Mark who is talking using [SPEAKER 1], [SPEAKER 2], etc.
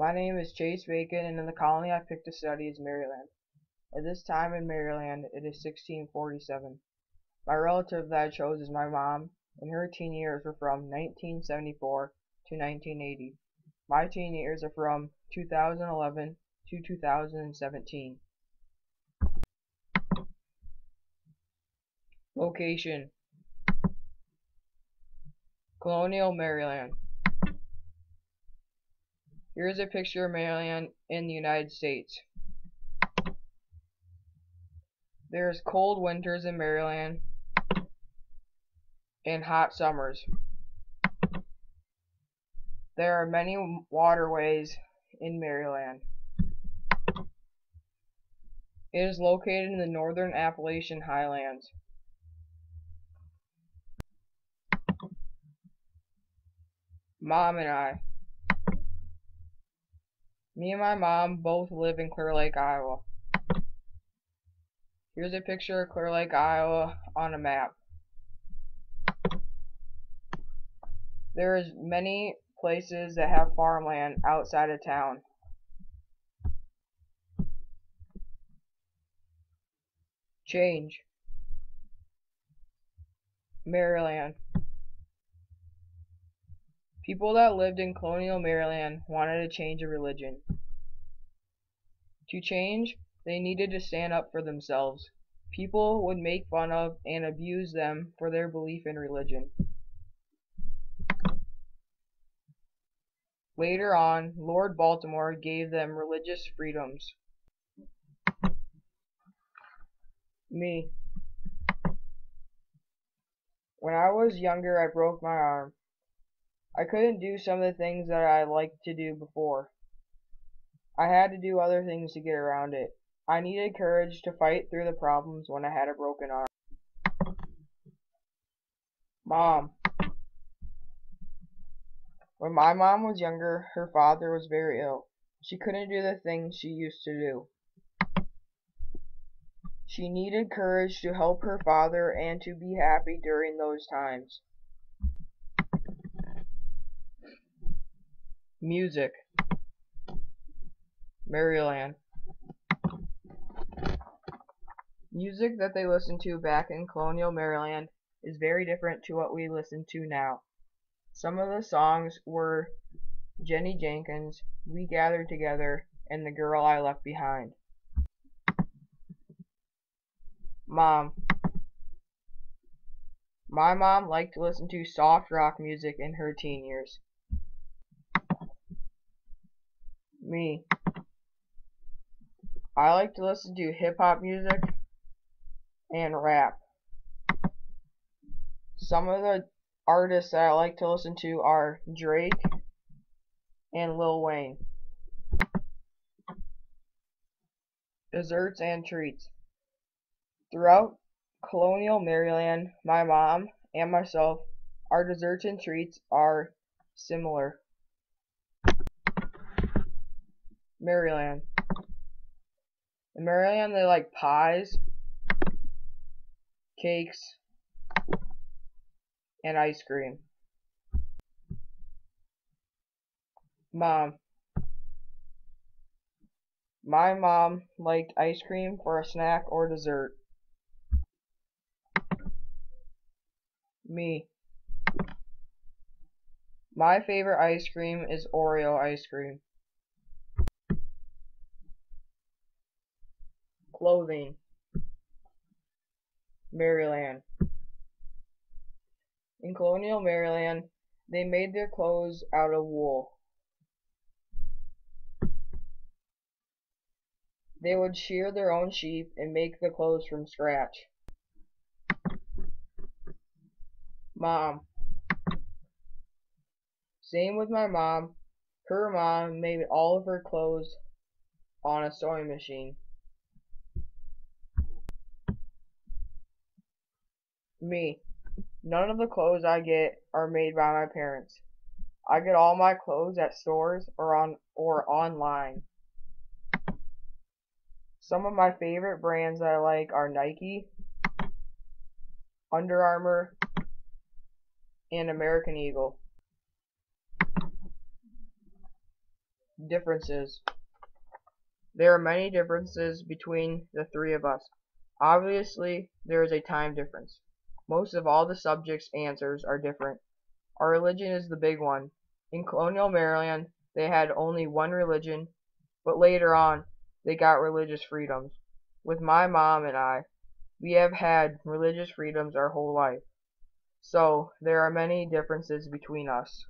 [SPEAKER 1] My name is Chase Bacon, and in the colony I picked to study is Maryland. At this time in Maryland, it is 1647. My relative that I chose is my mom, and her teen years were from 1974 to 1980. My teen years are from 2011 to 2017. Location Colonial Maryland. Here's a picture of Maryland in the United States. There's cold winters in Maryland and hot summers. There are many waterways in Maryland. It is located in the northern Appalachian Highlands. Mom and I. Me and my mom both live in Clear Lake, Iowa. Here's a picture of Clear Lake, Iowa on a map. There is many places that have farmland outside of town. Change. Maryland. People that lived in colonial Maryland wanted a change of religion. To change, they needed to stand up for themselves. People would make fun of and abuse them for their belief in religion. Later on, Lord Baltimore gave them religious freedoms. Me. When I was younger, I broke my arm. I couldn't do some of the things that I liked to do before. I had to do other things to get around it. I needed courage to fight through the problems when I had a broken arm. Mom. When my mom was younger, her father was very ill. She couldn't do the things she used to do. She needed courage to help her father and to be happy during those times. Music Maryland Music that they listened to back in colonial Maryland is very different to what we listen to now. Some of the songs were Jenny Jenkins, We Gathered Together, and The Girl I Left Behind. Mom My mom liked to listen to soft rock music in her teen years. Me. I like to listen to hip hop music and rap. Some of the artists that I like to listen to are Drake and Lil Wayne. Desserts and treats. Throughout colonial Maryland, my mom and myself, our desserts and treats are similar. Maryland. In Maryland, they like pies, cakes, and ice cream. Mom. My mom liked ice cream for a snack or dessert. Me. My favorite ice cream is Oreo ice cream. Clothing. Maryland. In colonial Maryland, they made their clothes out of wool. They would shear their own sheep and make the clothes from scratch. Mom. Same with my mom. Her mom made all of her clothes on a sewing machine. Me. None of the clothes I get are made by my parents. I get all my clothes at stores or on or online. Some of my favorite brands I like are Nike, Under Armour, and American Eagle. Differences There are many differences between the three of us. Obviously, there is a time difference. Most of all the subjects' answers are different. Our religion is the big one. In colonial Maryland they had only one religion, but later on they got religious freedoms. With my mom and I, we have had religious freedoms our whole life. So there are many differences between us.